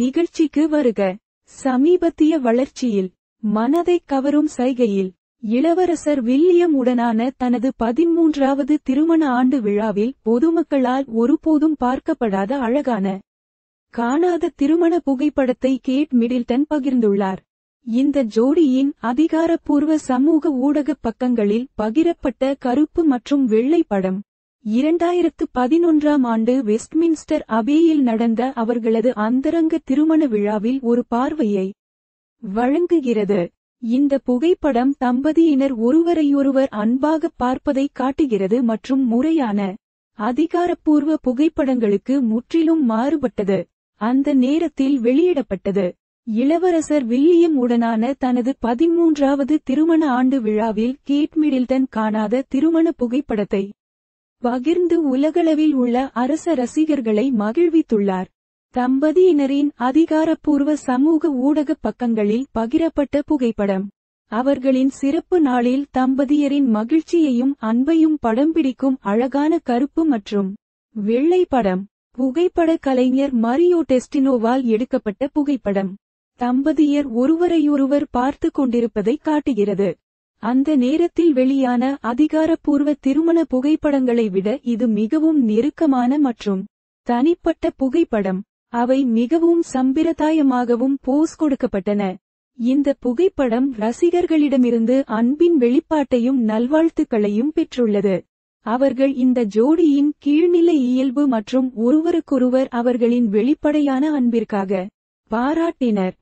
நிகழ்ச்சிக்கு வருக. சமீபத்திய வளர்ச்சியில் மனதை கவரும் சைகையில் இளவரசர் வில்லியம் உடனான தனது பதிமூன்றாவது திருமண ஆண்டு விழாவில் பொதுமக்களால் ஒருபோதும் பார்க்கப்படாத அழகான காணாத திருமண புகைப்படத்தை கேட் மிடில்டன் பகிர்ந்துள்ளார். இந்த ஜோடியின் அதிகாரப்பூர்வ சமூக ஊடகப் பக்கங்களில் பகிரப்பட்ட கருப்பு மற்றும் வெள்ளை படம் இரண்டாயிரத்து பதினொன்றாம் ஆண்டு வெஸ்ட்மின்ஸ்டர் அபேயில் நடந்த அவர்களது அந்தரங்க திருமண விழாவில் ஒரு பார்வையை வழங்குகிறது. இந்த புகைப்படம் தம்பதியினர் ஒருவரையொருவர் அன்பாக பார்ப்பதை காட்டுகிறது மற்றும் முறையான அதிகாரப்பூர்வ புகைப்படங்களுக்கு முற்றிலும் மாறுபட்டது. அந்த நேரத்தில் வெளியிடப்பட்டது. இளவரசர் வில்லியம் உடனான தனது பதிமூன்றாவது திருமண ஆண்டு விழாவில் கேட் மிடில்டன் காணாத திருமண புகைப்படத்தை பகிர்ந்து உலகளவில் உள்ள அரச ரசிகர்களை மகிழ்வித்துள்ளார். தம்பதியினரின் அதிகாரப்பூர்வ சமூக ஊடகப் பக்கங்களில் பகிரப்பட்ட புகைப்படம். அவர்களின் சிறப்பு நாளில் தம்பதியரின் மகிழ்ச்சியையும் அன்பையும் படம் பிடிக்கும் அழகான கருப்பு மற்றும் வெள்ளை படம். புகைப்பட கலைஞர் மரியோ டெஸ்டினோவால் எடுக்கப்பட்ட புகைப்படம். தம்பதியர் ஒருவரையொருவர் பார்த்து கொண்டிருப்பதை காட்டுகிறது. அந்த நேரத்தில் வெளியான அதிகாரப்பூர்வ திருமண புகைப்படங்களை விட இது மிகவும் நெருக்கமான மற்றும் தனிப்பட்ட புகைப்படம். அவை மிகவும் சம்பிரதாயமாகவும் போஸ் கொடுக்கப்பட்டன. இந்த புகைப்படம் ரசிகர்களிடமிருந்து அன்பின் வெளிப்பாட்டையும் நல்வாழ்த்துக்களையும் பெற்றுள்ளது. அவர்கள் இந்த ஜோடியின் கீழ்நிலை இயல்பு மற்றும் ஒருவருக்கொருவர் அவர்களின் வெளிப்படையான அன்பிற்காக பாராட்டினர்.